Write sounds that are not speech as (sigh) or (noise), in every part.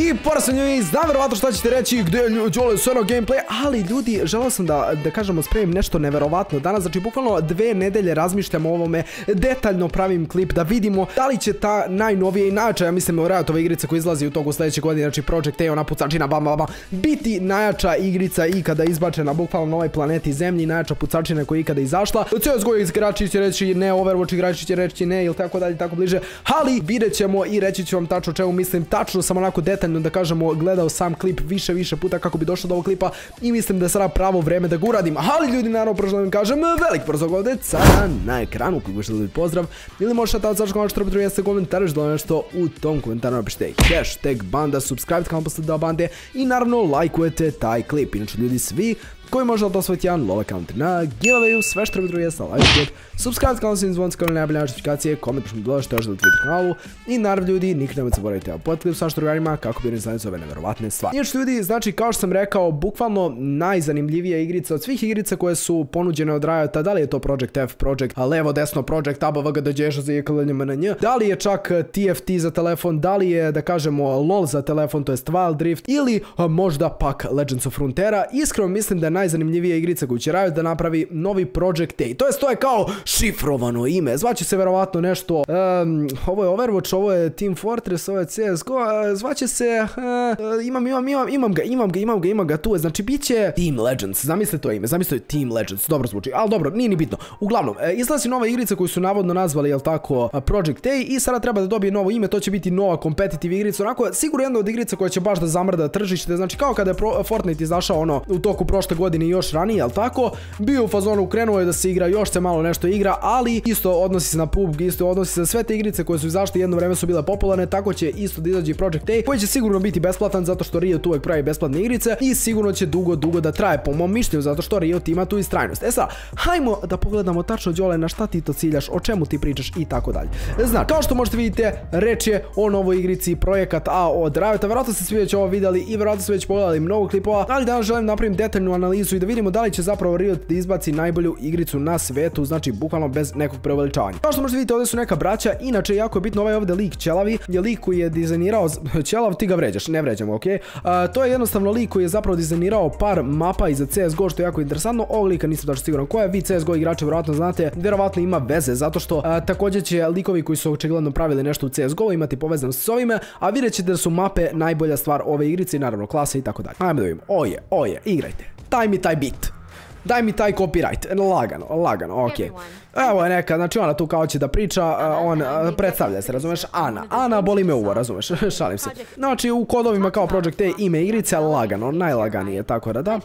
I porasno ljudi, znam verovatno šta ćete reći gdje je Đole Sono gameplay, ali ljudi, želeo sam da, da kažemo spremim nešto neverovatno danas, znači bukvalno dve nedelje razmišljam o ovome, detaljno pravim klip da vidimo da li će ta najnovija i najjača, ja mislim Riotova igrica koja izlazi u toku sljedeće godine, znači Project A, ona pucačina, bam, bam, bam, biti najjača igrica ikada izbačena bukvalno na ovoj planeti Zemlji, najjača pucačina koja je ikada izašla. CSGO igrači će reći ne, Overwatch igrači će reći ne ili tako dalje, tako bliže, ali vidjet ćemo i reći ću vam tačno čemu mislim, tačno sam onako detaljno da kažemo gledao sam klip više više puta kako bi došao do ovog klipa i mislim da je sada pravo vreme da ga uradim. Ali ljudi naravno prvo želim kažem velik pozdrav ovdje cara na ekranu koji što pozdrav ili možete tamo zašto što treba jeste komentar da nešto u tom komentaru napišite hashtag banda subscribe kanal posle da bande i naravno lajkujete taj klip. Inače ljudi svi koji može osvojiti jedan LOL account. Na giveawayu, sve što treba drugi jeste like subscribe kanal svim zvon skoro najbolje notifikacije, koment što mi bilo što još da Twitter kanalu. I naravno ljudi, nikad nemojte zaboraviti a potklip sa što drugarima kako bi ne znali ove neverovatne stvari. Inače ljudi, znači kao što sam rekao, bukvalno najzanimljivija igrica od svih igrica koje su ponuđene od Riota, da li je to Project F, Project levo, desno, Project ABVG, DJŠ za NJ, da li je čak TFT za telefon, da li je da kažemo LOL za telefon, to jest Wild Rift ili možda pak Legends of Frontera, iskreno mislim da je najzanimljivija igrica koju će Riot da napravi novi Project A. To jest, to je kao šifrovano ime. Zvaće se verovatno nešto, ovo je Overwatch, ovo je Team Fortress, ovo je CSGO, zvaće se, imam, imam, imam, imam ga, imam ga, imam ga, imam ga tu. Znači, bit će Team Legends. Zamislite to ime, zamislite Team Legends. Dobro zvuči, ali dobro, nije ni bitno. Uglavnom, e, izlazi nova igrica koju su navodno nazvali, jel tako, Project A i sada treba da dobije novo ime, to će biti nova competitive igrica, onako, sigurno jedna od igrica koja će baš da zamrda tržište, znači kao kada je Fortnite izašao ono u toku prošle godine i još ranije, jel tako? Bio u fazonu, krenuo je da se igra, još se malo nešto igra, ali isto odnosi se na PUBG, isto odnosi se na sve te igrice koje su izašle jedno vreme su bile popularne, tako će isto da izađe Project A, koji će sigurno biti besplatan zato što Riot uvek pravi besplatne igrice i sigurno će dugo, dugo da traje po mom mišljenju zato što Riot ima tu istrajnost. E sad, hajmo da pogledamo tačno Đole na šta ti to ciljaš, o čemu ti pričaš i tako dalje. Znači, kao što možete vidite, reč je o novoj igrici projekat A od Riota, verovatno ste svi već ovo vidjeli i verovatno ste već pogledali mnogo klipova, ali danas želim napravim detaljnu analizu i da vidimo da li će zapravo Riot da izbaci najbolju igricu na svetu, znači bukvalno bez nekog preuveličavanja. Kao što možete vidjeti ovdje su neka braća, inače jako je bitno ovaj ovdje lik Ćelavi, je lik koji je dizajnirao, (laughs) Ćelav ti ga vređaš, ne vređamo, ok? to je jednostavno lik koji je zapravo dizajnirao par mapa iza CSGO što je jako interesantno, ovog lika nisam tačno siguran ko je, vi CSGO igrači vjerojatno znate, vjerojatno ima veze zato što također će likovi koji su očigledno pravili nešto u CSGO imati povezano s ovime, a vidjet ćete da su mape najbolja stvar ove igrice i naravno klase i tako dalje. Ajmo da vidimo, oje, oje, igrajte, taj mi taj bit. Daj mi taj copyright. Lagano, lagano, ok. Evo je neka, znači ona tu kao će da priča, on predstavlja se, razumeš, Ana. Ana boli me uvo, razumeš, (laughs) šalim se. Znači u kodovima kao Project A ime igrice, lagano, najlaganije, tako da da.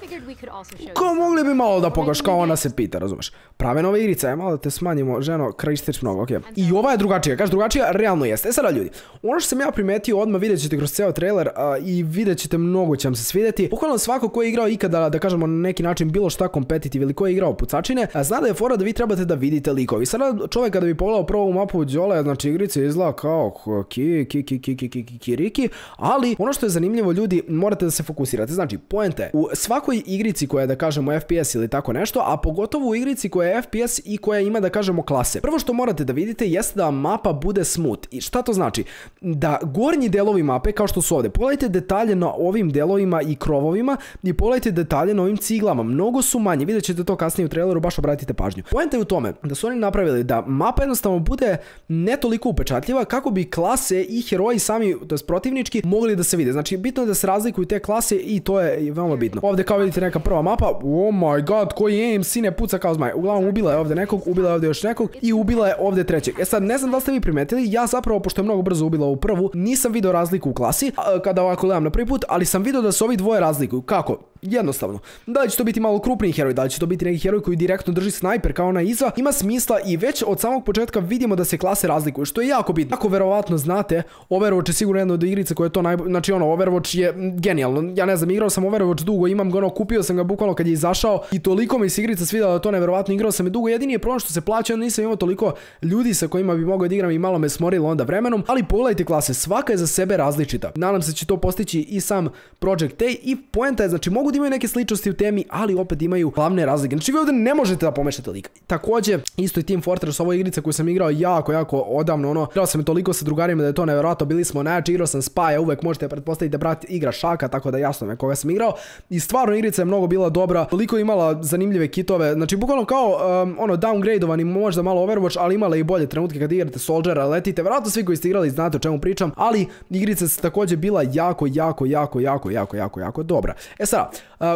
Ko mogli bi malo da pogaš, kao ona se pita, razumeš. Prave nove igrice, aj malo da te smanjimo, ženo, kristić mnogo, ok. I ova je drugačija, kaže drugačija, realno jeste. E sada ljudi, ono što sam ja primetio odmah vidjet ćete kroz ceo trailer i vidjet ćete mnogo će vam se svidjeti. Bukvalno svako ko je igrao ikada, da kažemo na neki način bilo šta kompetitiv ili ko je igrao pucačine, zna da je fora da vi trebate da vidite likovi. Sada čovjek kada bi pogledao prvu mapu Đole, znači igrice izgleda kao ki, ki, ki, ki, ki, ki, kiriki, ali ono što je zanimljivo ljudi, morate da se fokusirate. Znači, poente, u svakoj igrici koja je da kažemo FPS ili tako nešto, a pogotovo u igrici koja je FPS i koja ima da kažemo klase. Prvo što morate da vidite jeste da mapa bude smooth. I šta to znači? Da gornji delovi mape, kao što su ovdje, pogledajte detalje na ovim delovima i krovovima i pogledajte detalje na ovim ciglama. Mnogo su manje, vidjet ćete to kasnije u traileru, baš obratite pažnju. Poenta je u tome da su oni napravili da mapa jednostavno bude ne toliko upečatljiva kako bi klase i heroji sami, to protivnički, mogli da se vide. Znači, bitno je da se razlikuju te klase i to je veoma bitno. Ovdje kao vidite neka prva mapa, oh my god, koji im sine puca kao zmaj. Uglavnom ubila je ovdje nekog, ubila je ovdje još nekog i ubila je ovdje trećeg. E sad, ne znam da ste vi primetili, ja zapravo, pošto je mnogo brzo ubila u prvu, nisam vidio razliku u klasi, kada ovako gledam na prvi put, ali sam vidio da se ovi dvoje razlikuju. Kako? Jednostavno. Da li će to biti malo krupniji heroj, da li će to biti neki heroj koji direktno drži snajper kao ona iza, ima smisla i već od samog početka vidimo da se klase razlikuju, što je jako bitno. Ako verovatno znate, Overwatch je sigurno jedna od igrica koja je to najbolje, znači ono, Overwatch je genijalno. Ja ne znam, igrao sam Overwatch dugo, imam ga ono, kupio sam ga bukvalno kad je izašao i toliko mi se igrica svidjela da to neverovatno igrao sam je dugo. Jedini je problem što se plaća, nisam imao toliko ljudi sa kojima bi mogao da igram i malo me smorilo onda vremenom, ali pogledajte klase, svaka je za sebe različita. Nadam se će to postići i sam Project A i poenta je, znači mogu da imaju neke sličnosti u temi, ali opet imaju glavne razlike. Znači vi ovdje ne možete da pomešate lika. Također, isto i Team Fortress, ovo je igrica koju sam igrao jako, jako odavno, ono, igrao sam toliko sa drugarima da je to nevjerojatno, bili smo najjači, igrao sam Spaja, uvek možete pretpostaviti da brat igra šaka, tako da jasno me koga sam igrao. I stvarno igrica je mnogo bila dobra, toliko imala zanimljive kitove, znači bukvalno kao um, ono downgradeovani možda malo Overwatch, ali imala i bolje trenutke kad igrate Soldiera, letite, vjerojatno svi koji ste igrali znate o čemu pričam, ali igrica se također bila jako, jako, jako, jako, jako, jako, jako dobra. E sada,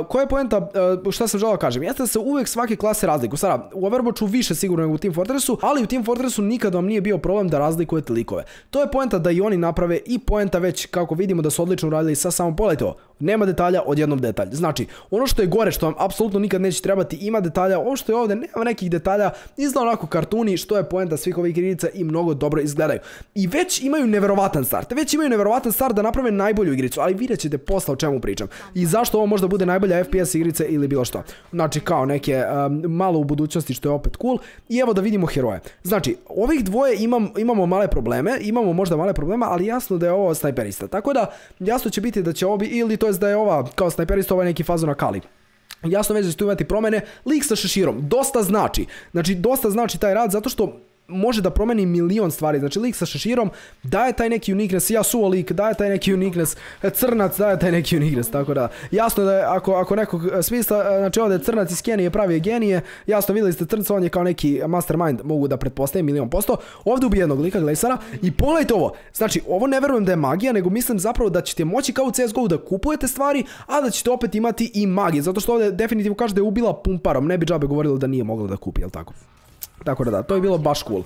koja je poenta, uh, šta sam želao kažem, jeste da se uvijek svake klase razliku. Sada, u Overwatchu više sigurno nego u Team Fortressu, ali u Team Fortressu nikad vam nije bio problem da razlikujete likove. To je poenta da i oni naprave i poenta već kako vidimo da su odlično uradili sa samom pogledajte nema detalja, odjednom detalj. Znači, ono što je gore, što vam apsolutno nikad neće trebati, ima detalja, ovo što je ovdje, nema nekih detalja, izgleda onako kartuni, što je poenta svih ovih igrica i mnogo dobro izgledaju. I već imaju neverovatan start, već imaju neverovatan start da naprave najbolju igricu, ali vidjet ćete posla o čemu pričam. I zašto ovo možda bude najbolja FPS igrica ili bilo što. Znači, kao neke malo u budućnosti što je opet cool. I evo da vidimo heroje. Znači, ovih dvoje imamo male probleme, imamo možda male probleme, ali jasno da je ovo snajperista. Tako da, jasno će biti da će ovo ili to to da je ova kao snajperista ovaj neki fazon na Kali. Jasno već da će tu imati promjene. Lik sa šeširom, dosta znači. Znači, dosta znači taj rad zato što može da promeni milion stvari. Znači lik sa šeširom daje taj neki uniqueness, ja suo lik daje taj neki uniqueness, crnac daje taj neki uniqueness, tako da jasno da je ako, ako nekog smisla, znači ovdje crnac iz Kenije pravi genije, jasno vidjeli ste crnca, on je kao neki mastermind, mogu da pretpostavim milion posto, ovdje ubi jednog lika glesara i pogledajte ovo, znači ovo ne verujem da je magija, nego mislim zapravo da ćete moći kao u CSGO da kupujete stvari, a da ćete opet imati i magije, zato što ovdje definitivno kaže da je ubila pumparom, ne bi džabe govorili da nije mogla da kupi, jel tako? Tako da da, to je bilo baš cool.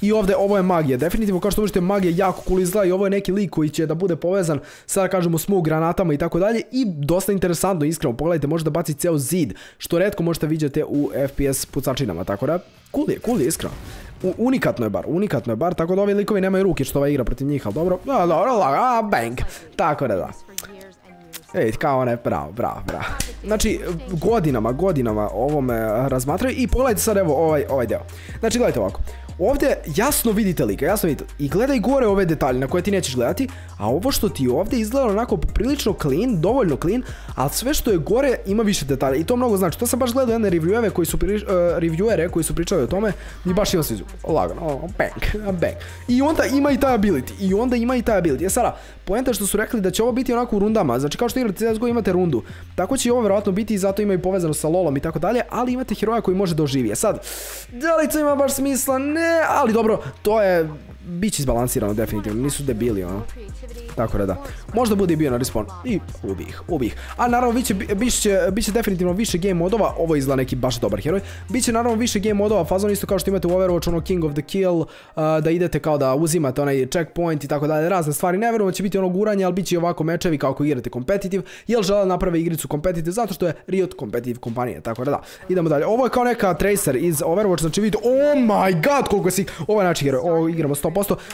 I ovdje, ovo je magija, definitivno kao što možete magija jako cool izgleda i ovo je neki lik koji će da bude povezan sada kažemo s granatama i tako dalje i dosta interesantno, iskreno, pogledajte, može da baci ceo zid, što redko možete vidjeti u FPS pucačinama, tako da, cool je, cool je, iskreno. unikatno je bar, unikatno je bar, tako da ovi likovi nemaju ruke što ova igra protiv njih, ali dobro, dobro, a, bang, tako da da. Ej, kao one, bravo, bravo, bravo. Znači, godinama, godinama ovome razmatraju i pogledajte sad evo ovaj, ovaj deo. Znači, gledajte ovako. Ovdje jasno vidite lika, jasno vidite. I gledaj gore ove detalje na koje ti nećeš gledati, a ovo što ti ovdje izgleda onako prilično clean, dovoljno clean, ali sve što je gore ima više detalja i to mnogo znači. To sam baš gledao jedne reviewere koji su, uh, reviewere koji su pričali o tome i baš imam sviđu. Lagano, oh, bang, (laughs) bang. I onda ima i taj ability, i onda ima i taj ability. E sada, poenta što su rekli da će ovo biti onako u rundama, znači kao što igrate CSGO imate rundu, tako će i ovo vjerojatno biti i zato imaju povezano sa lolom i tako dalje, ali imate heroja koji može da oživi. E sad, da li to ima baš smisla? Ne, ali dobro, to je bit će izbalansirano definitivno, nisu debili ono. Tako da da. Možda bude bio na respawn. I ubih, ubih. A naravno biće, biće, biće definitivno više game modova. Ovo izgleda neki baš dobar heroj. Biće naravno više game modova. Fazon isto kao što imate u Overwatch ono King of the Kill. Uh, da idete kao da uzimate onaj checkpoint i tako dalje. Razne stvari. Ne vjerujem će biti ono guranje, ali bit će i ovako mečevi kao ako igrate competitive. Jel žele naprave igricu competitive zato što je Riot competitive kompanije. Tako da da. Idemo dalje. Ovo je kao neka tracer iz Overwatch. Znači vidite, oh my god koliko si. Ovo je znači heroj. Ovo igramo 100%.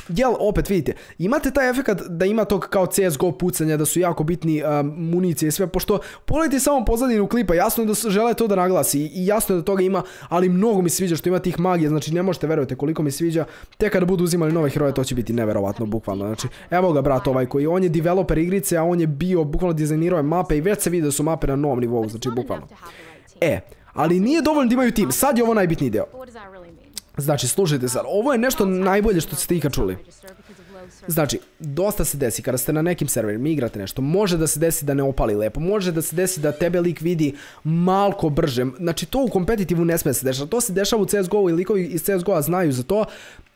Jel opet vidite. Imate taj efekt da ima tog kao CSGO pucanja, da su jako bitni municije i sve, pošto pogledajte samo pozadinu klipa, jasno je da žele to da naglasi i jasno je da toga ima, ali mnogo mi sviđa što ima tih magija, znači ne možete verovati koliko mi sviđa, tek kada budu uzimali nove heroje to će biti neverovatno, bukvalno, znači evo ga brat ovaj koji, on je developer igrice, a on je bio, bukvalno dizajnirao mape i već se vidi da su mape na novom nivou, znači bukvalno. E, ali nije dovoljno da imaju tim, sad je ovo najbitniji deo. Znači, slušajte sad, ovo je nešto najbolje što ste ikad čuli. Znači, dosta se desi kada ste na nekim serverima, igrate nešto, može da se desi da ne opali lepo, može da se desi da tebe lik vidi malko brže, znači to u kompetitivu ne smije se dešava, to se dešava u CSGO i likovi iz CSGO-a znaju za to,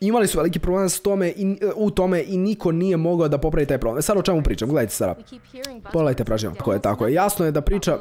imali su veliki problem s tome i, u tome i niko nije mogao da popravi taj problem. Sad o čemu pričam, gledajte sada, pogledajte pražnjamo, tako je tako je, jasno je da priča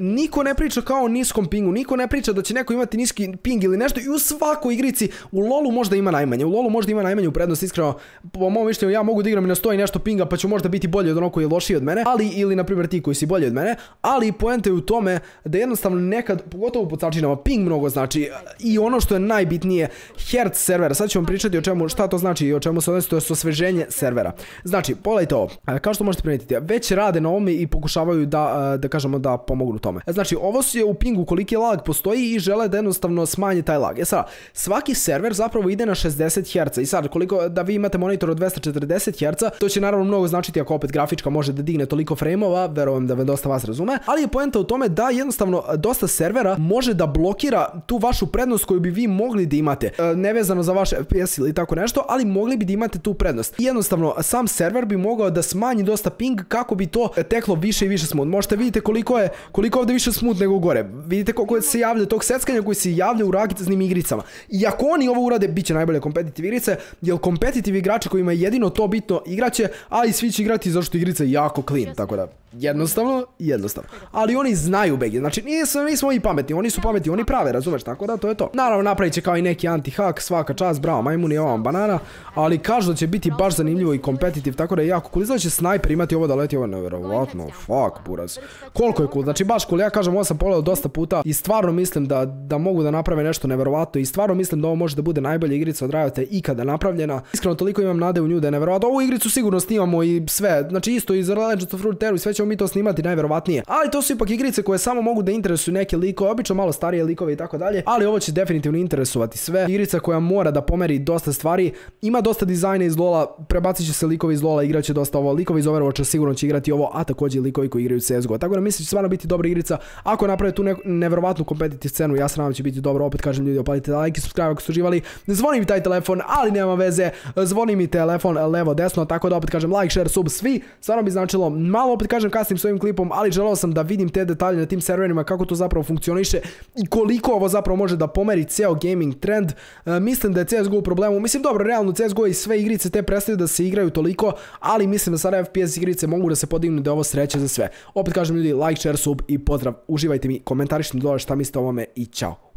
niko ne priča kao o niskom pingu, niko ne priča da će neko imati niski ping ili nešto i u svakoj igrici u LoLu možda ima najmanje, u LoLu možda ima najmanju prednost, iskreno, po mom mišljenju ja mogu da igram i na stoji nešto pinga pa ću možda biti bolji od onog koji je lošiji od mene, ali ili na primjer ti koji si bolji od mene, ali poenta je u tome da jednostavno nekad, pogotovo u ping mnogo znači. I ono što je najbitnije, hertz servera, sad ćemo pričati o čemu, šta to znači i o čemu se odnosi, to je osveženje servera. Znači, pogledajte ovo, kao što možete primijetiti, već rade na ovome i pokušavaju da, da kažemo da pomognu tome. E, Znači, ovo je u pingu koliki lag postoji i žele da jednostavno smanje taj lag. E sad, svaki server zapravo ide na 60 Hz i sad koliko da vi imate monitor od 240 Hz, to će naravno mnogo značiti ako opet grafička može da digne toliko frameova, verujem da dosta vas razume, ali je poenta u tome da jednostavno dosta servera može da blokira tu vašu prednost koju bi vi mogli da imate, e, nevezano za vaše FPS ili tako nešto, ali mogli bi da imate tu prednost. I jednostavno, sam server bi mogao da smanji dosta ping kako bi to teklo više i više smooth. Možete vidite koliko je, koliko ovdje više smooth nego gore. Vidite koliko se javlja tog seckanja koji se javlja u raketnim igricama. I ako oni ovo urade, bit će najbolje kompetitiv igrice, jer kompetitiv igrači koji imaju jedino to bitno igraće, a i svi će igrati zašto igrica je jako clean, tako da jednostavno, jednostavno. Ali oni znaju BG, znači nismo, nismo i pametni, oni su pametni, oni prave, razumeš, tako da to je to. Naravno napravit će kao i neki anti-hack, svaka čast, bravo, majmun je ovam banana, ali kažu da će biti baš zanimljivo i kompetitiv, tako da je jako cool. Izgleda će snajper imati ovo da leti ovo nevjerovatno, fuck buraz. Koliko je cool, znači baš cool, ja kažem ovo sam pogledao dosta puta i stvarno mislim da, da mogu da naprave nešto nevjerovatno i stvarno mislim da ovo može da bude najbolja igrica od Riota ikada napravljena. Iskreno toliko imam nade u nju da je nevjerovatno. Ovu igricu sigurno snimamo i sve, znači isto iz Legends of i sve ćemo mi to snimati najverovatnije. Ali to su ipak igrice koje samo mogu da interesuju neke likove, obično malo starije likove i tako dalje. Ali ovo će definitivno interesovati sve. Igrica koja mora da pomeri dosta stvari. Ima dosta dizajna iz Lola, prebacit će se likovi iz Lola, igraće dosta ovo. Likovi iz Overwatcha sigurno će igrati ovo, a također likovi koji igraju CSGO. Tako da mislim će stvarno biti dobra igrica. Ako naprave tu nevjerovatnu kompetitiv scenu, ja se nadam će biti dobro. Opet kažem ljudi, opalite like i subscribe ako ste uživali. Zvoni mi taj telefon, ali nema veze. Zvoni mi telefon levo desno, tako da opet kažem like, share, sub, svi. Stvarno bi značilo malo opet kažem kasnim s ovim klipom, ali želeo sam da vidim te detalje na tim serverima, kako to zapravo funkcioniše i koliko ovo zapravo može da pomeri ceo gaming trend. E, mislim da je CSGO u problemu, mislim dobro, realno CSGO i sve igrice te prestaju da se igraju toliko, ali mislim da sada FPS igrice mogu da se podignu da je ovo sreće za sve. Opet kažem ljudi, like, share, sub i pozdrav, uživajte mi, komentarište mi dole šta mislite o ovome i čao.